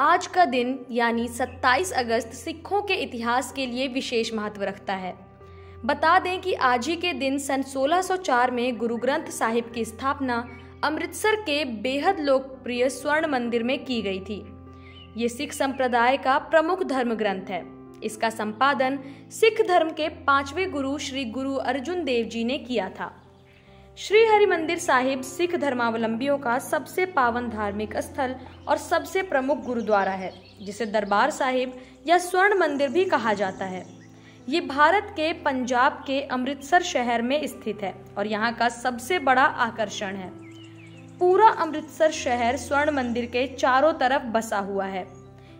आज का दिन, यानी 27 अगस्त, सिखों के इतिहास के लिए विशेष महत्व रखता है। बता दें कि आज ही के दिन सन 1604 में गुरु ग्रंथ साहिब की स्थापना अमृतसर के बेहद लोकप्रिय स्वर्ण मंदिर में की गई थी। ये सिख संप्रदाय का प्रमुख धर्म ग्रंथ है। इसका संपादन सिख धर्म के पाँचवें गुरु श्री गुरु अर्जुन देव जी ने किया था। श्री हरि मंदिर साहिब सिख धर्मावलंबियों का सबसे पावन धार्मिक स्थल और सबसे प्रमुख गुरुद्वारा है, जिसे दरबार साहिब या स्वर्ण मंदिर भी कहा जाता है। ये भारत के पंजाब के अमृतसर शहर में स्थित है और यहाँ का सबसे बड़ा आकर्षण है। पूरा अमृतसर शहर स्वर्ण मंदिर के चारों तरफ़ बसा हुआ है।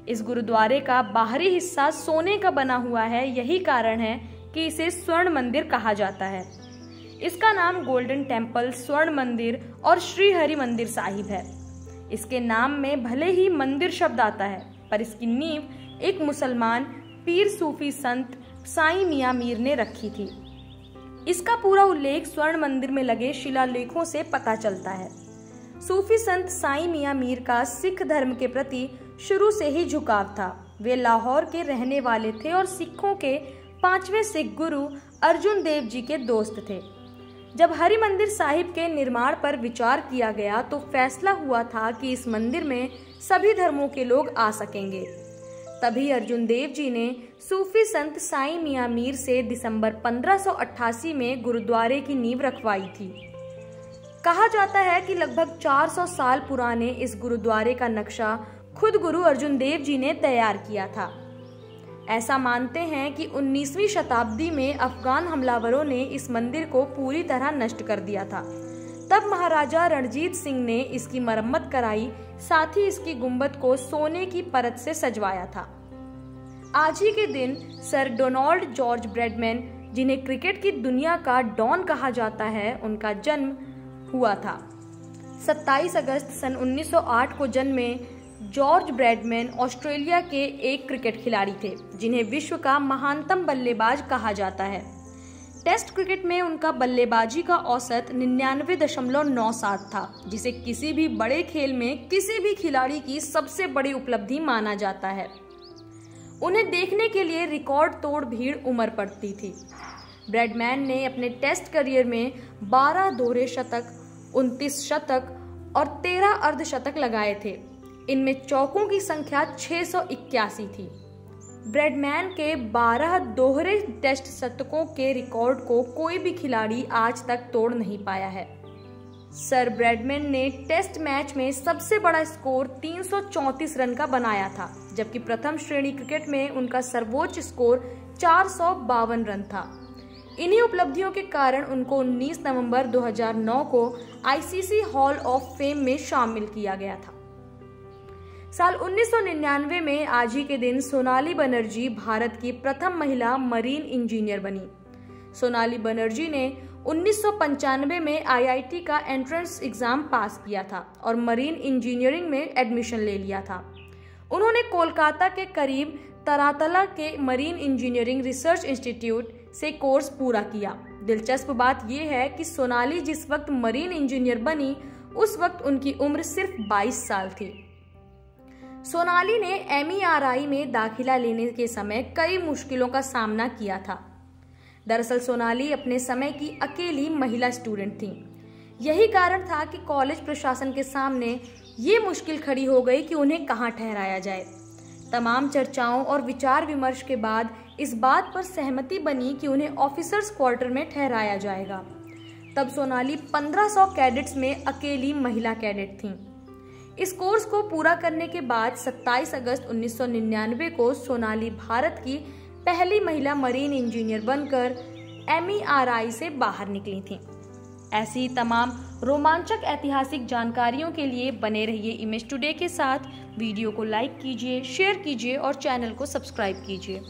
इस गुरुद्वारे का बाहरी हिस्सा सोने का बना हुआ है, यही कारण है कि इसे स्वर्ण मंदिर कहा जाता है। इसका नाम गोल्डन टेंपल स्वर्ण मंदिर और श्री हरि मंदिर साहिब है। इसके नाम में भले ही मंदिर शब्द आता है, पर इसकी नींव एक मुसलमान पीर सूफी संत साई मिया मीर ने रखी थी। इसका पूरा उल्लेख स्वर्ण मंदिर में लगे शिलालेखों से पता चलता है। सूफी संत साई मिया मीर का सिख धर्म के प्रति शुरू से ही झुकाव था। वे लाहौर के रहने वाले थे और सिखों के पाँचवें सिख गुरु अर्जुन देव जी के दोस्त थे। जब हरि मंदिर साहिब के निर्माण पर विचार किया गया तो फैसला हुआ था कि इस मंदिर में सभी धर्मों के लोग आ सकेंगे। तभी अर्जुन देव जी ने सूफी संत साई मिया मीर से दिसंबर 1588 में गुरुद्वारे की नींव रखवाई थी कहा जाता है कि लगभग 400 साल पुराने इस गुरुद्वारे का नक्शा खुद गुरु अर्जुन देव जी ने तैयार किया था। ऐसा मानते हैं कि 19वीं शताब्दी में अफगान हमलावरों ने इस मंदिर को पूरी तरह नष्ट कर दिया था। तब महाराजा रणजीत सिंह ने इसकी मरम्मत कराई, साथ ही इसकी गुंबद को सोने की परत से सजवाया था। आज ही के दिन सर डोनाल्ड जॉर्ज ब्रेडमैन, जिन्हें क्रिकेट की दुनिया का डॉन कहा जाता है, उनका जन्म हुआ था। 27 अगस्त सन 1908 को जन्मे जॉर्ज ब्रैडमैन ऑस्ट्रेलिया के एक क्रिकेट खिलाड़ी थे, जिन्हें विश्व का महानतम बल्लेबाज कहा जाता है। टेस्ट क्रिकेट में उनका बल्लेबाजी का औसत निन्यानवे दशमलव नौ सात था, जिसे किसी भी बड़े खेल में किसी भी खिलाड़ी की सबसे बड़ी उपलब्धि माना जाता है। उन्हें देखने के लिए रिकॉर्ड तोड़ भीड़ उमर पड़ती थी। ब्रैडमैन ने अपने टेस्ट करियर में 12 दोहरे शतक 29 शतक और 13 अर्धशतक लगाए थे। इनमें चौकों की संख्या छह सौ इक्यासी थी। ब्रेडमैन के 12 दोहरे टेस्ट शतकों के रिकॉर्ड को कोई भी खिलाड़ी आज तक तोड़ नहीं पाया है। सर ब्रेडमैन ने टेस्ट मैच में सबसे बड़ा स्कोर 334 रन का बनाया था, जबकि प्रथम श्रेणी क्रिकेट में उनका सर्वोच्च स्कोर चार सौ बावन रन था। इन्हीं उपलब्धियों के कारण उनको 19 नवंबर 2009 को आईसीसी हॉल ऑफ़ फेम में शामिल किया गया था। साल 1999 में आज ही के दिन सोनाली बनर्जी भारत की प्रथम महिला मरीन इंजीनियर बनी। सोनाली बनर्जी ने उन्नीस सौ पंचानवे में आईआईटी का एंट्रेंस एग्ज़ाम पास किया था और मरीन इंजीनियरिंग में एडमिशन ले लिया था। उन्होंने कोलकाता के करीब तरातला के मरीन इंजीनियरिंग रिसर्च इंस्टीट्यूट से कोर्स पूरा किया। दिलचस्प बात यह है कि सोनाली जिस वक्त मरीन इंजीनियर बनी, उस वक्त उनकी उम्र सिर्फ़ 22 साल थी। सोनाली ने एम e में दाखिला लेने के समय कई मुश्किलों का सामना किया था। दरअसल सोनाली अपने समय की अकेली महिला स्टूडेंट थी। यही कारण था कि कॉलेज प्रशासन के सामने ये मुश्किल खड़ी हो गई कि उन्हें कहाँ ठहराया जाए। तमाम चर्चाओं और विचार विमर्श के बाद इस बात पर सहमति बनी कि उन्हें ऑफिसर्स क्वार्टर में ठहराया जाएगा। तब सोनाली 1500 कैडेट्स में अकेली महिला कैडेट थीं। इस कोर्स को पूरा करने के बाद 27 अगस्त 1999 को सोनाली भारत की पहली महिला मरीन इंजीनियर बनकर एम e से बाहर निकली थी। ऐसी तमाम रोमांचक ऐतिहासिक जानकारियों के लिए बने रहिए इमेज टुडे के साथ। वीडियो को लाइक कीजिए शेयर कीजिए और चैनल को सब्सक्राइब कीजिए।